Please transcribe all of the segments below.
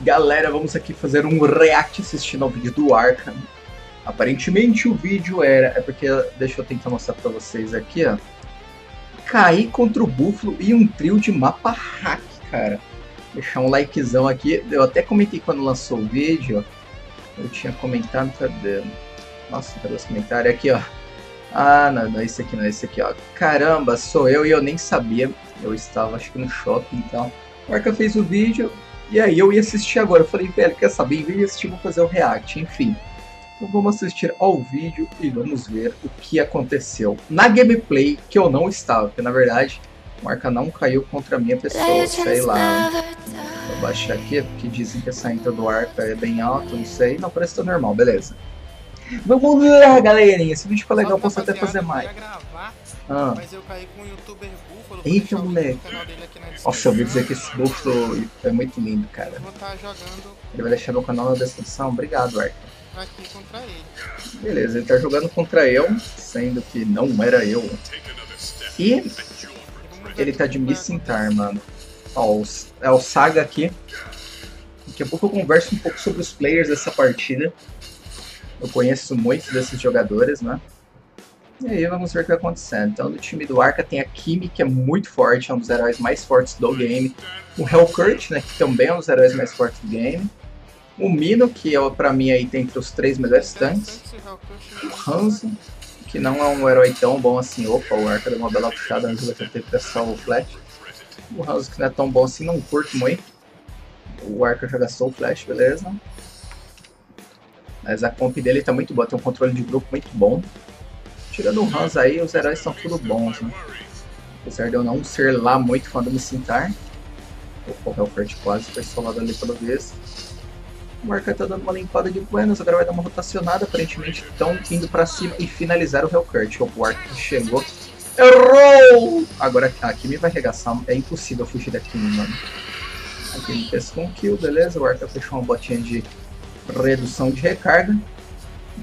Galera, vamos aqui fazer um react assistindo ao vídeo do Arkham. Aparentemente o vídeo era... É porque, deixa eu tentar mostrar pra vocês aqui, ó. Cair contra o Búfalo e um trio de mapa hack, cara. Deixar um likezão aqui. Eu até comentei quando lançou o vídeo. Eu tinha comentado, cadê? Nossa, cadê os comentários? Aqui, ó. Ah, não, não é esse aqui, não é esse aqui, ó. Caramba, sou eu e eu nem sabia. Eu estava, acho que no shopping, então. O Arca fez o vídeo, e aí eu ia assistir agora. Eu falei, velho, quer saber? Em vez de assistir, vou fazer o react, enfim. Então vamos assistir ao vídeo e vamos ver o que aconteceu. Na gameplay, que eu não estava, porque na verdade o Arca não caiu contra a minha pessoa, sei lá. Vou baixar aqui, porque dizem que essa intro do Arca é bem alta, não sei. Não, parece que tá normal, beleza. Vamos lá, galerinha. Esse vídeo ficou legal, posso até fazer mais. Gravar, ah. Mas eu caí com um youtuber búfalo. Eita, moleque. Nossa, eu ouvi dizer que esse búfalo é muito lindo, cara. Tá. Ele vai deixar meu canal na descrição. Obrigado, Arthur. Beleza, ele tá jogando contra eu, sendo que não era eu. E ele tá de Missintar, mano. Ó, é o Saga aqui. Daqui a pouco eu converso um pouco sobre os players dessa partida. Eu conheço muitos desses jogadores, né? E aí vamos ver o que vai acontecendo. Então, do time do Arca tem a Kimi, que é muito forte, é um dos heróis mais fortes do game. O Hellcurt, né, que também é um dos heróis mais fortes do game. O Mino, que é, pra mim aí tem entre os três melhores tanques. O Hanzo, que não é um herói tão bom assim. Opa, o Arca deu uma bela puxada antes de ter que testar o Flash. O Hanzo, que não é tão bom assim, não curto muito. O Arca gastou o Flash, beleza. Mas a comp dele tá muito boa, tem um controle de grupo muito bom. Tirando o Hans aí, os heróis são tudo bons, né? Apesar de eu não ser lá muito fã do Missintar. O Hellcurt quase foi solado ali pelo vez. O Marca tá dando uma limpada de buenas, agora vai dar uma rotacionada. Aparentemente estão indo pra cima e finalizar o Hellcurt. O Arca chegou. Errou! Agora a Kimi vai arregaçar, é impossível fugir da Kimi, mano. A Kimi pescou um kill, beleza. O Arca fechou uma botinha de redução de recarga.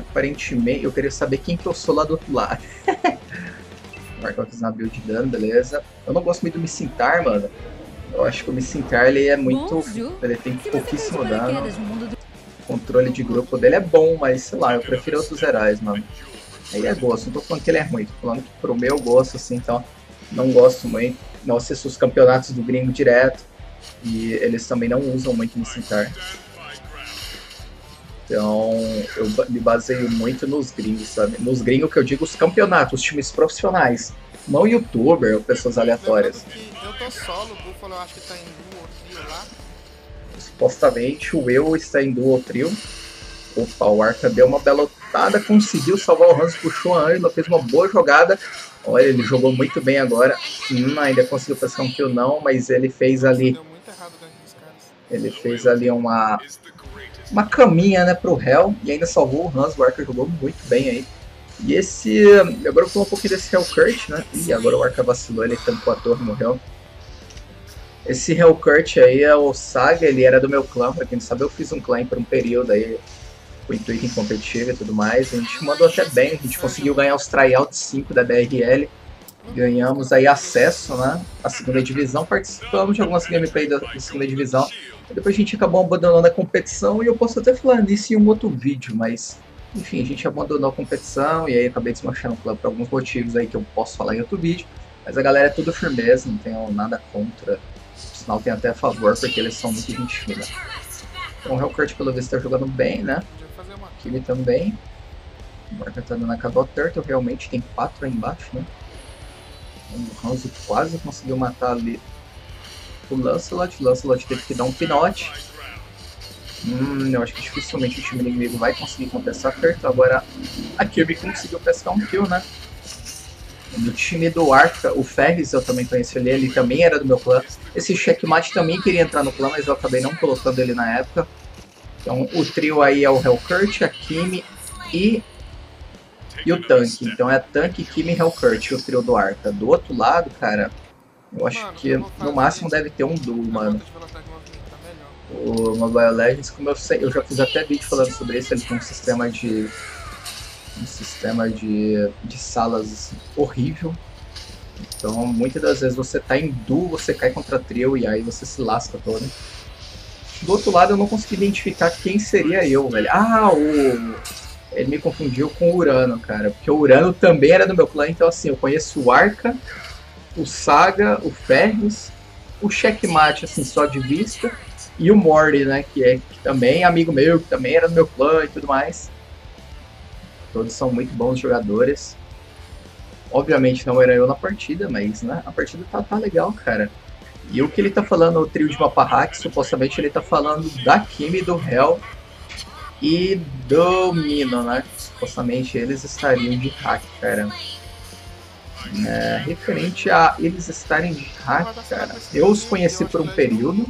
Aparentemente, eu queria saber quem que eu sou lá do outro lado. Marca na build de dano, beleza. Eu não gosto muito do Missintar, mano. Eu acho que o Missintar, ele é muito... Ele tem pouquíssimo dano. O controle de grupo dele é bom, mas sei lá, eu prefiro outros heróis, mano. Aí é gosto, não tô falando que ele é ruim, tô falando que pro meu gosto, assim, então... Não gosto muito. Não assisto os campeonatos do gringo direto. E eles também não usam muito Missintar. Então, eu me baseio muito nos gringos, sabe? Nos gringos que eu digo os campeonatos, os times profissionais. Não youtuber ou pessoas aleatórias. Eu tô solo, o Buffalo eu acho que tá em duo trio lá. Supostamente o eu está em duo trio. Opa, o Arca deu uma belotada, conseguiu salvar o Hans, puxou a Angela, fez uma boa jogada. Olha, ele jogou muito bem agora. Hum, ainda conseguiu pescar um kill não, mas ele fez ali... Ele fez ali uma uma caminha né, pro Hell e ainda salvou o Hans. O Arca jogou muito bem aí. E esse. Agora eu vou um pouquinho desse Hellcurt, né? E agora o Arca vacilou, ele tancou a torre morreu. Esse Hellcurt aí é o Saga, ele era do meu clã, pra quem não sabe, eu fiz um clã por um período aí, com intuito em competitivo e tudo mais. A gente mandou até bem, a gente conseguiu ganhar os tryouts 5 da BRL. Ganhamos aí acesso, né? À segunda divisão, participamos de algumas gameplays da segunda divisão. Depois a gente acabou abandonando a competição e eu posso até falar nisso em um outro vídeo, mas enfim, a gente abandonou a competição e aí acabei desmanchando o clube por alguns motivos aí que eu posso falar em outro vídeo. Mas a galera é tudo firmeza, não tenho nada contra. Sinal tem até a favor, porque eles são muito gente fina. Então o Hellcurt pelo visto está jogando bem, né? Kimi também. O Marca tá dando a Cabal Turtle, realmente tem quatro aí embaixo, né? O Hanzo quase conseguiu matar ali o Lancelot. O Lancelot teve que dar um pinote. Hum, eu acho que dificilmente o time inimigo vai conseguir compensar perto. Agora a Kirby conseguiu pescar um kill, né? No time do Arca, o Ferris eu também conheci ele, ele também era do meu clã. Esse Checkmate também queria entrar no clã, mas eu acabei não colocando ele na época. Então o trio aí é o Hellcurt, a Kimi e, e o tanque. Então é tanque, Kimi e Hellcurt, o trio do Arca. Do outro lado, cara, eu acho mano, que no máximo deve ter um duo, mano. O Mobile Legends, como eu sei, eu já fiz até vídeo falando sobre isso, ele tem um sistema de. um sistema de, de salas assim, horrível. Então muitas das vezes você tá em duo, você cai contra trio e aí você se lasca todo. do outro lado eu não consegui identificar quem seria eu, velho. Ah, o. Ele me confundiu com o Urano, cara. Porque o Urano também era do meu clã, então assim, eu conheço o Arca, o Saga, o Ferris, o Checkmate, assim, só de vista, e o Morty, né? Que é que também é amigo meu, que também era do meu clã e tudo mais. Todos são muito bons jogadores. Obviamente não era eu na partida, mas né, a partida tá, tá legal, cara. E o que ele tá falando, o trio de Mapahack, supostamente ele tá falando da Kimi, do Hell e do Mino, né? Supostamente eles estariam de hack, cara. É, referente a eles estarem de hack, cara, eu os conheci por um período.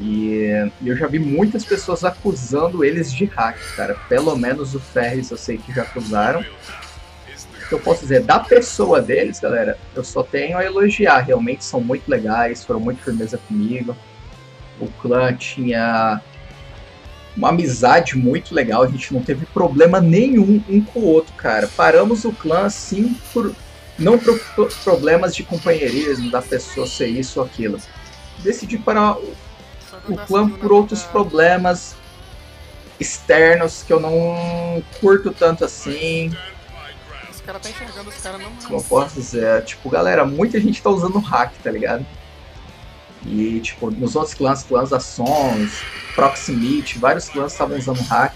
E eu já vi muitas pessoas acusando eles de hack, cara. Pelo menos o Ferris eu sei que já acusaram que eu posso dizer da pessoa deles, galera, eu só tenho a elogiar. Realmente são muito legais, foram muito firmeza comigo. O clã tinha uma amizade muito legal, a gente não teve problema nenhum um com o outro, cara. Paramos o clã assim por não por problemas de companheirismo da pessoa ser isso ou aquilo. Decidi parar o, o clã por outros problemas externos que eu não curto tanto assim cara tá enxergando os caras não. Como eu posso dizer? Tipo, galera, muita gente tá usando hack, tá ligado? E, tipo, nos outros clãs, clãs da Sons, Proximity, vários clãs estavam usando hack.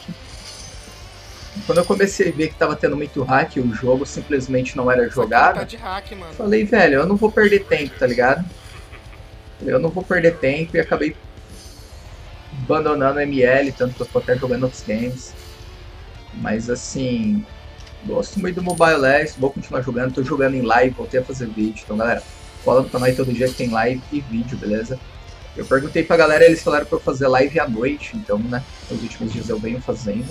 E quando eu comecei a ver que tava tendo muito hack, o jogo simplesmente não era jogado. Hack, falei, velho, eu não vou perder tempo, tá ligado? Eu não vou perder tempo e acabei abandonando ML, tanto que eu tô até jogando outros games. Mas assim, Gosto muito do Mobile Legends, vou continuar jogando, tô jogando em live, voltei a fazer vídeo. Então, galera, cola no canal todo dia que tem live e vídeo, beleza? Eu perguntei pra galera, eles falaram pra eu fazer live à noite, então, né, nos últimos dias eu venho fazendo.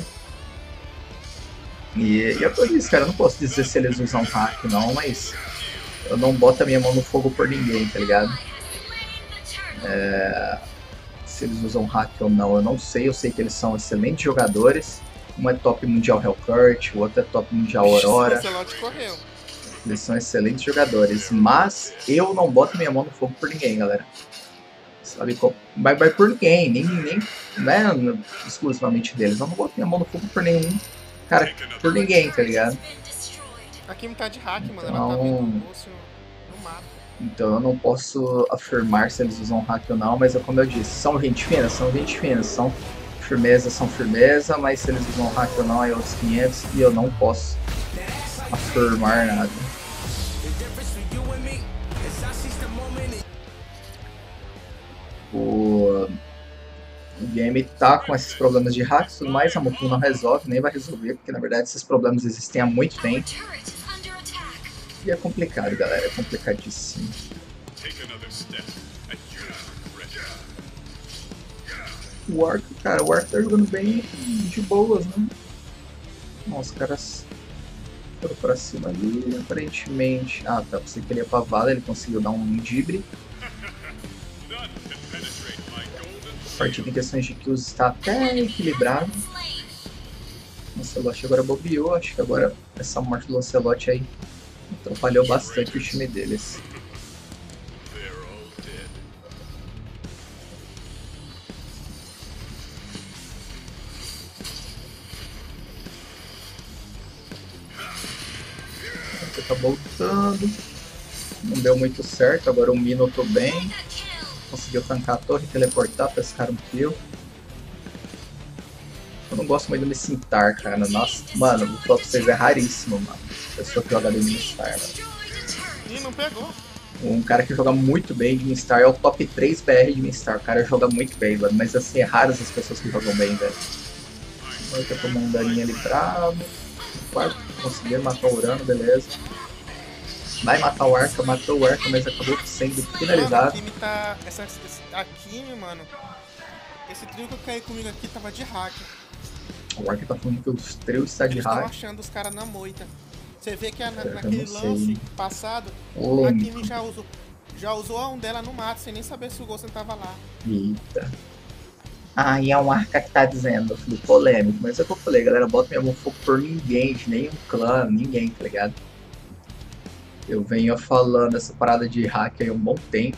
E, e é por isso, cara, eu não posso dizer se eles usam hack não, mas eu não boto a minha mão no fogo por ninguém, tá ligado? É, se eles usam hack ou não, eu não sei, eu sei que eles são excelentes jogadores. Um é top mundial Hellcurt, o outro é top mundial Aurora. Eles são excelentes jogadores, mas eu não boto minha mão no fogo por ninguém, galera. Sabe como? Vai, vai por ninguém, nem, nem né, exclusivamente deles. Eu não boto minha mão no fogo por nenhum cara, por ninguém, tá ligado? Aqui tá de hack, mano. Ela tá vendo o osso no. Então eu não posso afirmar se eles usam hack ou não, mas é como eu disse, são gente fina, são gente fina, são firmeza são firmeza, mas se eles usam hack ou não é outros 500 e eu não posso afirmar nada. O, o game tá com esses problemas de hack e tudo mais, a Moku não resolve, nem vai resolver, porque na verdade esses problemas existem há muito tempo. E é complicado, galera, é complicadíssimo. O Ark, cara, o Ark tá jogando bem de boas, né? Nossa, os caras foram pra cima ali, aparentemente. Ah, tá, você queria pra vala, ele conseguiu dar um dibre. A partida em questões de kills está até equilibrado. Lancelot agora bobeou, acho que agora essa morte do Lancelot aí atrapalhou bastante o time deles. tá voltando. Não deu muito certo, agora o Mino tô bem. Conseguiu tancar a torre, teleportar, pescar um kill. Eu não gosto muito do Missintar, cara. Nossa, mano, o top 6 é raríssimo, mano. Pessoa que joga de Missintar, mano. Ih, não pegou. Um cara que joga muito bem de Minstar é o top 3 BR de Minstar. O cara joga muito bem, mano. Mas assim, é raro as pessoas que jogam bem, velho. Agora tá tomando um daninho ali bravo. Quase conseguiu matar o Urano, beleza vai matar o Arca, matou o Arca, mas acabou sendo finalizado. Mano, a tá. Essa, esse, a Kimi, mano. Esse trio que eu caí comigo aqui tava de hack. O Arca tá falando que o trio está de hack. achando os caras na moita. Você vê que a, naquele lance passado, a Kimi já usou, já usou a um dela no mato, sem nem saber se o Ghost tava lá. Eita. Ah, e é um arca que tá dizendo, do polêmico, mas é o que eu falei, galera, bota minha mão fogo por ninguém, de nenhum clã, ninguém, tá ligado? Eu venho falando essa parada de hack há um bom tempo.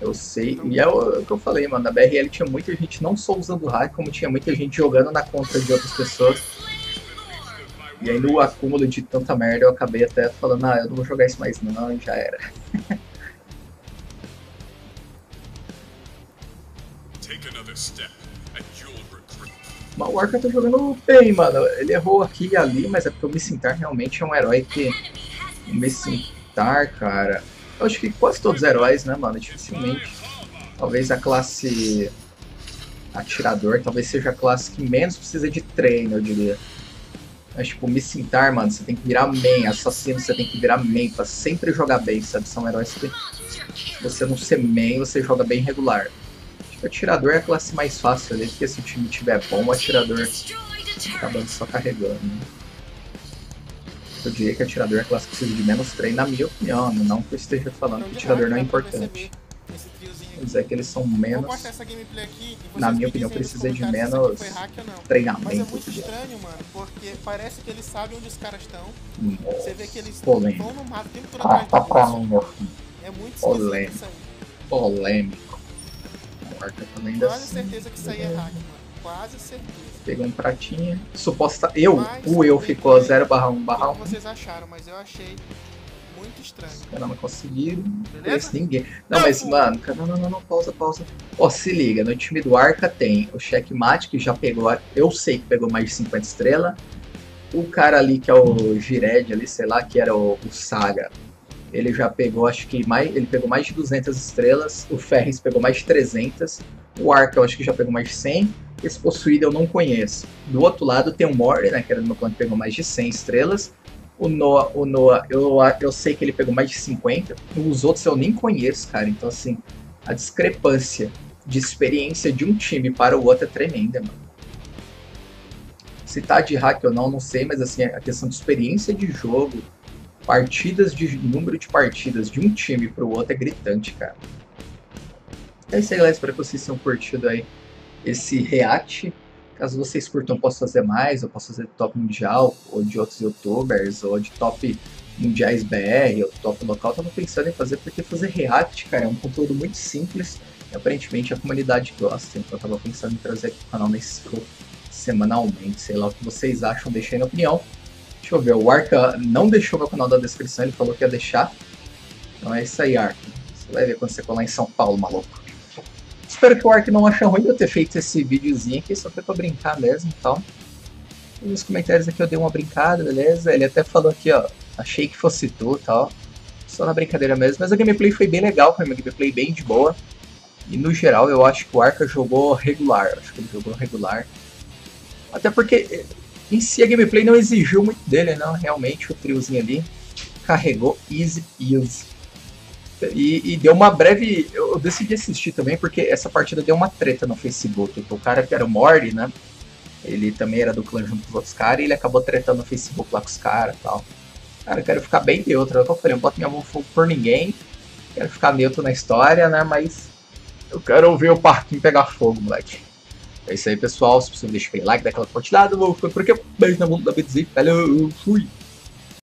Eu sei, e é o, é o, que eu falei, mano. Na BRL tinha muita gente não só usando hack, como tinha muita gente jogando na conta de outras pessoas. E aí no acúmulo de tanta merda eu acabei até falando, ah, eu não vou jogar isso mais não, e já era. Mas o Arca tá jogando bem, mano. Ele errou aqui e ali, mas é porque o Missintar realmente é um herói que. O Missintar, cara. Eu acho que quase todos os heróis, né, mano? Dificilmente. Talvez a classe atirador talvez seja a classe que menos precisa de treino, eu diria. Mas, tipo, Missintar, mano, você tem que virar main. Assassino, você tem que virar main pra sempre jogar bem, sabe? São heróis que, se você não ser main, você joga bem regular. O atirador é a classe mais fácil ali, porque se o time tiver bom, o atirador acaba só carregando. Né? Eu diria que atirador é a classe que precisa de menos treino, na minha opinião, não que eu esteja falando que atirador não é importante. Mas é que eles são menos. na minha opinião, precisa de menos treinamento. Mas é muito estranho, mano, porque parece que eles sabem onde os caras estão. Você vê que eles estão no mato o tempo todo ah, tá pra mim, meu filho. É muito Polêmico. Polêmico quarta também Quase certeza que isso aí é hack, mano. Quase certeza. Pegou um pratinho. Suposta. Eu, mas, o eu ficou 0 barra 1 barra 1. vocês acharam, mas eu achei muito estranho. Os caras não conseguiram. Beleza? ninguém. Não, mas, mano, não, não, não, não, pausa, pausa. Ó, se liga, no time do Arca tem o Checkmate, que já pegou. Eu sei que pegou mais de 50 estrelas. O cara ali que é o Gired ali, sei lá, que era o, o Saga ele já pegou, acho que mais, ele pegou mais de 200 estrelas, o Ferris pegou mais de 300, o Ark eu acho que já pegou mais de 100, esse possuído eu não conheço. Do outro lado tem o Mori, né, que era no meu clã que pegou mais de 100 estrelas, o Noah, o Noah eu, eu sei que ele pegou mais de 50, os outros eu nem conheço, cara, então assim, a discrepância de experiência de um time para o outro é tremenda, mano. Se tá de hack ou não, não sei, mas assim, a questão de experiência de jogo, partidas de número de partidas de um time para o outro é gritante, cara. É isso aí, galera. Espero que vocês tenham curtido aí esse react. Caso vocês curtam, posso fazer mais. Eu posso fazer top mundial, ou de outros youtubers, ou de top mundiais BR, ou top local. Tava pensando em fazer, porque fazer react, cara, é um conteúdo muito simples. E aparentemente a comunidade gosta. Então eu tava pensando em trazer aqui o canal nesse semanalmente. Sei lá o que vocês acham, deixem na opinião. Deixa eu ver, o Arca não deixou meu canal da descrição, ele falou que ia deixar. Então é isso aí, Arca. Você vai ver quando você colar em São Paulo, maluco. Espero que o Ark não ache ruim eu ter feito esse videozinho aqui, só foi pra brincar mesmo e tal. E nos comentários aqui eu dei uma brincada, beleza? Ele até falou aqui, ó, achei que fosse tu e tal. Só na brincadeira mesmo, mas a gameplay foi bem legal, foi uma gameplay bem de boa. E no geral eu acho que o Arca jogou regular, acho que ele jogou regular. Até porque em si a gameplay não exigiu muito dele, não. Realmente o triozinho ali carregou easy easy. E, e, deu uma breve. Eu decidi assistir também porque essa partida deu uma treta no Facebook. O cara que era o Morty, né? Ele também era do clã junto com os outros caras e ele acabou tretando no Facebook lá com os caras e tal. Cara, eu quero ficar bem neutro. Eu falei, eu boto minha mão fogo por ninguém. Quero ficar neutro na história, né? Mas eu quero ver o parquinho pegar fogo, moleque. É isso aí, pessoal. Se você deixa aquele like, dá aquela compartilhada. Vou ficar por aqui. Beijo na mão da BTZ. Valeu, fui.